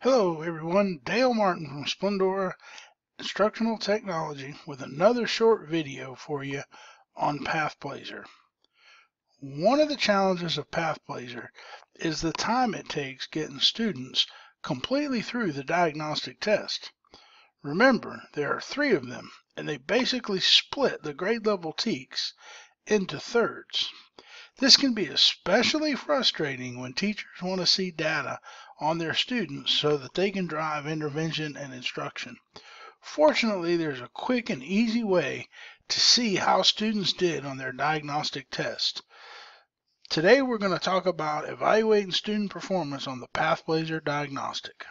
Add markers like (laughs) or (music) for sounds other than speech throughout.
Hello everyone, Dale Martin from Splendora Instructional Technology with another short video for you on PathBlazer. One of the challenges of PathBlazer is the time it takes getting students completely through the diagnostic test. Remember, there are three of them, and they basically split the grade level TEKS into thirds. This can be especially frustrating when teachers want to see data on their students so that they can drive intervention and instruction. Fortunately, there's a quick and easy way to see how students did on their diagnostic test. Today we're going to talk about evaluating student performance on the PathBlazer diagnostic.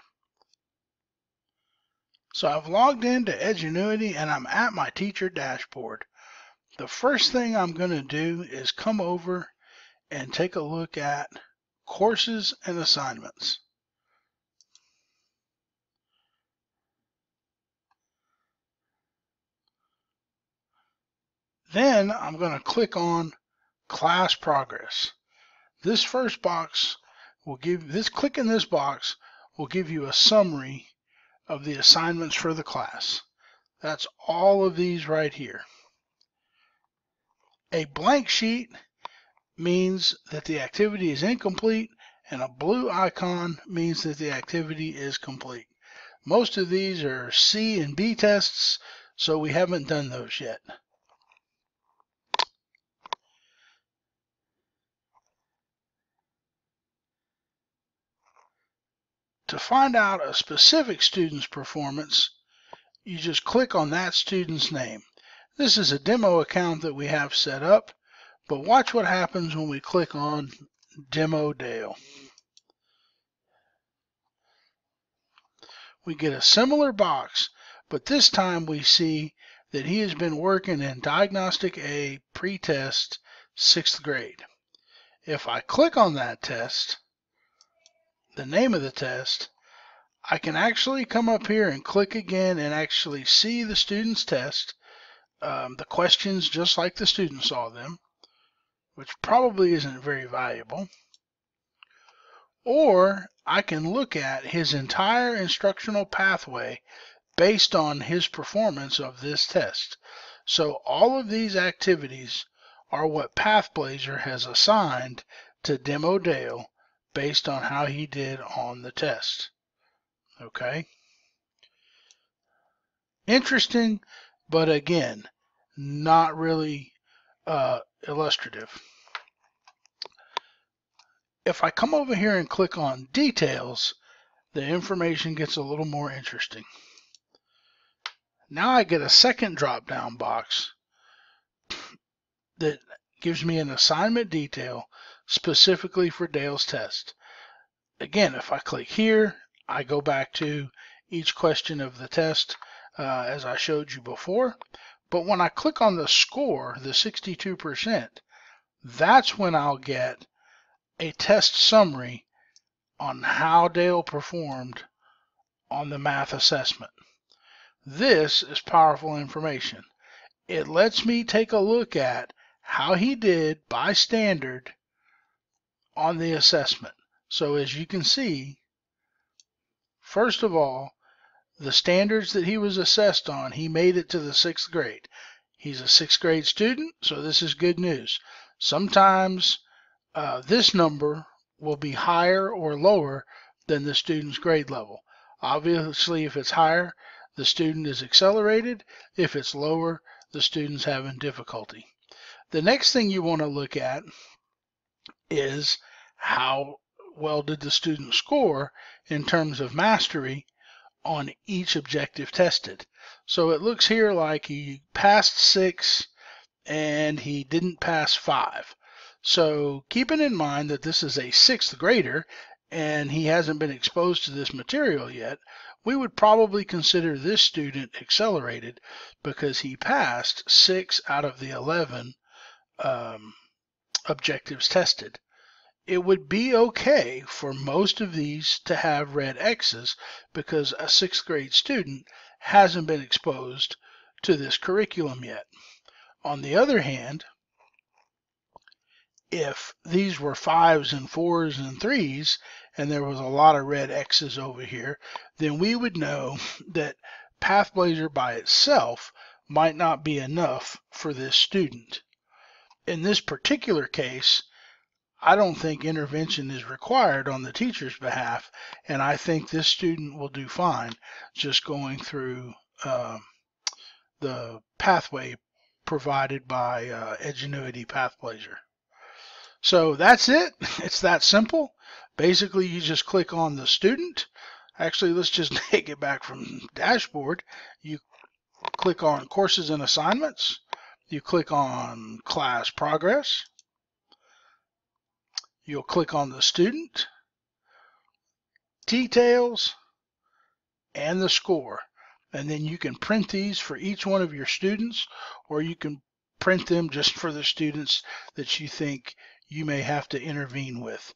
So I've logged into Edgenuity and I'm at my teacher dashboard. The first thing I'm going to do is come over and take a look at courses and assignments. Then I'm going to click on class progress. This first box will give this click in this box will give you a summary of the assignments for the class. That's all of these right here. A blank sheet means that the activity is incomplete and a blue icon means that the activity is complete. Most of these are C and B tests, so we haven't done those yet. To find out a specific student's performance, you just click on that student's name. This is a demo account that we have set up but watch what happens when we click on Demo Dale. We get a similar box, but this time we see that he has been working in Diagnostic A pre-test 6th grade. If I click on that test, the name of the test, I can actually come up here and click again and actually see the student's test, um, the questions just like the student saw them which probably isn't very valuable. Or I can look at his entire instructional pathway based on his performance of this test. So all of these activities are what PathBlazer has assigned to Demo Dale based on how he did on the test. Okay? Interesting, but again, not really uh, illustrative. If I come over here and click on details, the information gets a little more interesting. Now I get a second drop down box that gives me an assignment detail specifically for Dale's test. Again, if I click here, I go back to each question of the test uh, as I showed you before. But when I click on the score, the 62%, that's when I'll get a test summary on how Dale performed on the math assessment. This is powerful information. It lets me take a look at how he did by standard on the assessment. So as you can see, first of all, the standards that he was assessed on, he made it to the sixth grade. He's a sixth grade student, so this is good news. Sometimes uh, this number will be higher or lower than the student's grade level. Obviously, if it's higher, the student is accelerated. If it's lower, the student's having difficulty. The next thing you want to look at is how well did the student score in terms of mastery on each objective tested. So it looks here like he passed six and he didn't pass five. So keeping in mind that this is a sixth grader and he hasn't been exposed to this material yet, we would probably consider this student accelerated because he passed six out of the 11 um, objectives tested it would be okay for most of these to have red X's because a sixth grade student hasn't been exposed to this curriculum yet. On the other hand, if these were fives and fours and threes and there was a lot of red X's over here, then we would know (laughs) that Pathblazer by itself might not be enough for this student. In this particular case, I don't think intervention is required on the teacher's behalf, and I think this student will do fine just going through uh, the pathway provided by uh, Edgenuity Pathblazer. So that's it. (laughs) It's that simple. Basically, you just click on the student. Actually, let's just (laughs) take it back from dashboard. You click on courses and assignments. You click on class progress. You'll click on the student, details, and the score. And then you can print these for each one of your students, or you can print them just for the students that you think you may have to intervene with.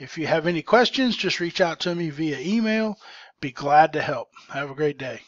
If you have any questions, just reach out to me via email. Be glad to help. Have a great day.